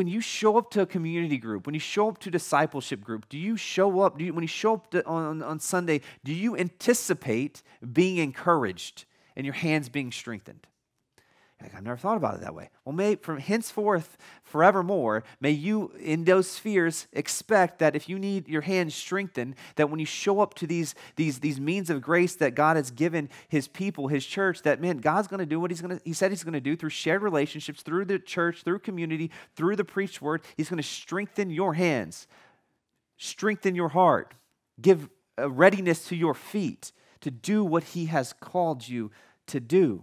when you show up to a community group, when you show up to discipleship group, do you show up, you, when you show up to, on, on Sunday, do you anticipate being encouraged and your hands being strengthened? Like, I've never thought about it that way. Well, may from henceforth, forevermore, may you in those spheres expect that if you need your hands strengthened, that when you show up to these, these, these means of grace that God has given his people, his church, that man, God's going to do what he's going to, he said he's going to do through shared relationships, through the church, through community, through the preached word. He's going to strengthen your hands, strengthen your heart, give a readiness to your feet to do what he has called you to do.